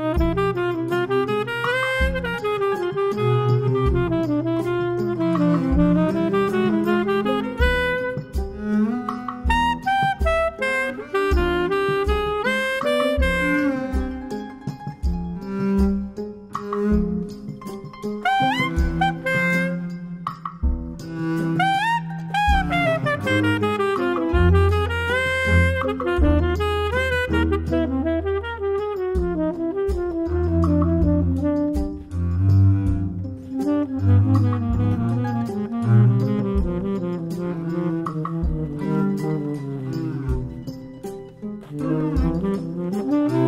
Bye. Mm-hmm.